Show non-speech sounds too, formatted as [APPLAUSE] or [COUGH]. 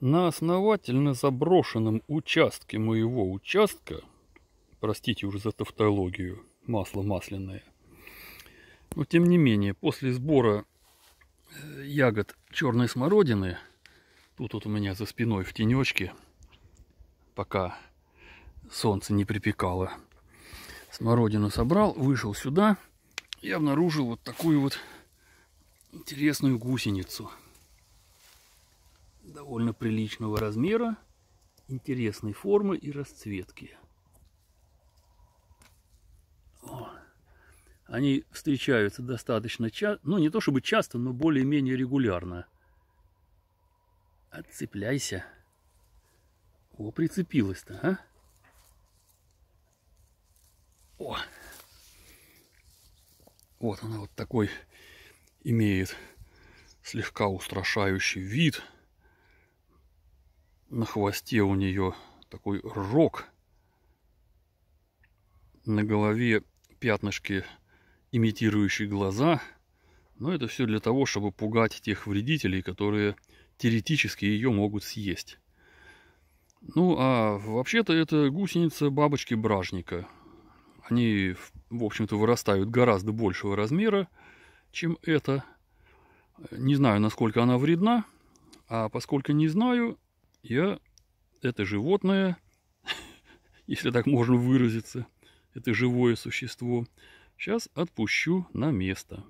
На основательно заброшенном участке моего участка, простите уже за тавтологию, масло масляное, но тем не менее, после сбора э, ягод черной смородины, тут вот у меня за спиной в тенечке, пока солнце не припекало, смородину собрал, вышел сюда и обнаружил вот такую вот интересную гусеницу – довольно приличного размера, интересной формы и расцветки. Они встречаются достаточно часто, ну не то чтобы часто, но более-менее регулярно. Отцепляйся. О, прицепилась-то, а? О! Вот она вот такой имеет слегка устрашающий вид – на хвосте у нее такой рог. На голове пятнышки, имитирующие глаза. Но это все для того, чтобы пугать тех вредителей, которые теоретически ее могут съесть. Ну, а вообще-то это гусеница бабочки бражника. Они, в общем-то, вырастают гораздо большего размера, чем это. Не знаю, насколько она вредна, а поскольку не знаю, я это животное, [LAUGHS] если так можно выразиться, это живое существо, сейчас отпущу на место.